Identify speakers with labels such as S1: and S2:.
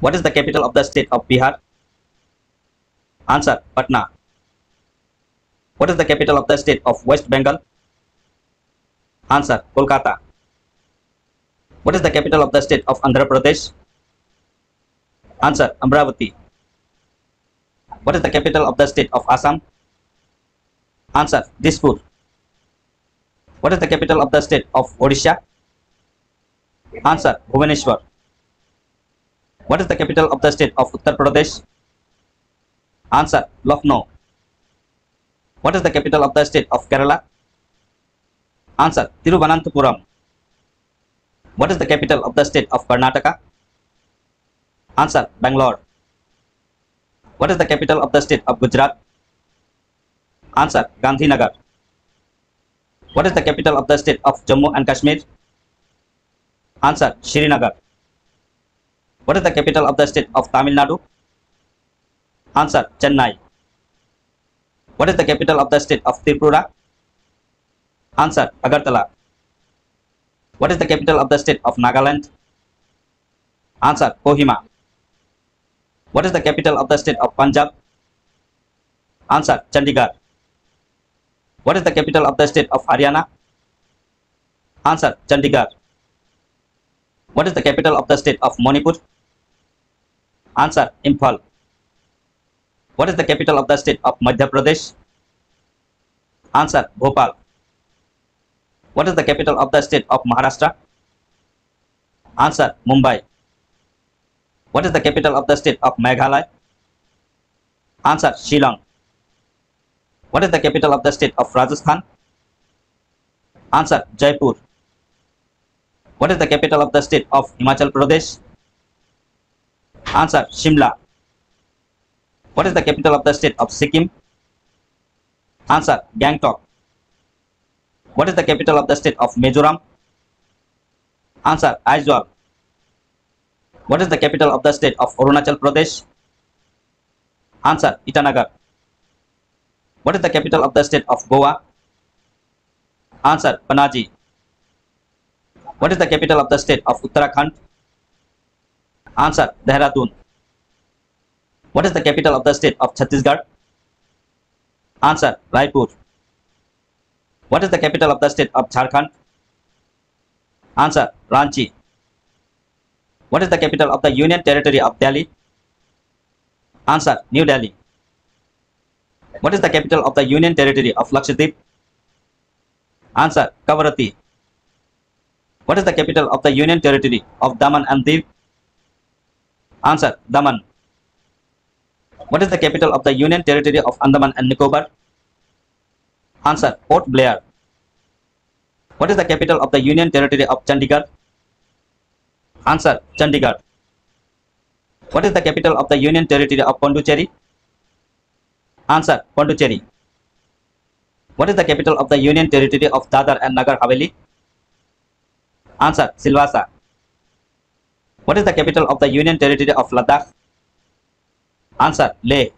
S1: What is the capital of the state of Bihar? Answer Patna. What is the capital of the state of West Bengal? Answer Kolkata. What is the capital of the state of Andhra Pradesh? Answer Amravati. What is the capital of the state of Assam? Answer Dispur. What is the capital of the state of Odisha? Answer Bhubaneswar. What is the capital of the state of Uttar Pradesh? Answer Lucknow. What is the capital of the state of Kerala? Answer Tiruvananthapuram. What is the capital of the state of Karnataka? Answer Bangalore. What is the capital of the state of Gujarat? Answer Gandhinagar. What is the capital of the state of Jammu and Kashmir? Answer Srinagar. What is the capital of the state of Tamil Nadu? Answer Chennai. What is the capital of the state of Tripura? Answer Agartala. What is the capital of the state of Nagaland? Answer Kohima. What is the capital of the state of Punjab? Answer Chandigarh. What is the capital of the state of Haryana? Answer Chandigarh. What is the capital of the state of Manipur? Answer Imphal. What is the capital of the state of Madhya Pradesh? Answer Bhopal. What is the capital of the state of Maharashtra? Answer Mumbai. What is the capital of the state of Meghalaya? Answer Shillong. What is the capital of the state of Rajasthan? Answer Jaipur. What is the capital of the state of Himachal Pradesh? Answer Shimla. What is the capital of the state of Sikkim? Answer Gangtok. What is the capital of the state of Mizoram? Answer Aizawl. What is the capital of the state of Arunachal Pradesh? Answer Itanagar. What is the capital of the state of Goa? Answer Panaji. What is the capital of the state of Uttarakhand? Answer Dehradun. What is the capital of the state of Chhattisgarh? Answer Raipur. What is the capital of the state of Jharkhand? Answer Ranchi. What is the capital of the Union Territory of Delhi? Answer New Delhi. What is the capital of the Union Territory of Lakshadweep? Answer Kavaratti. What is the capital of the Union Territory of Daman and Diu? Answer Daman. What is the capital of the Union Territory of Andaman and Nicobar? Answer Port Blair. What is the capital of the Union Territory of Chandigarh? Answer Chandigarh. What is the capital of the Union Territory of Pondicherry? Answer Pondicherry. What is the capital of the Union Territory of Dadra and Nagar Haveli? Answer Silvassa. What is the capital of the Union Territory of Ladakh? Answer Leh.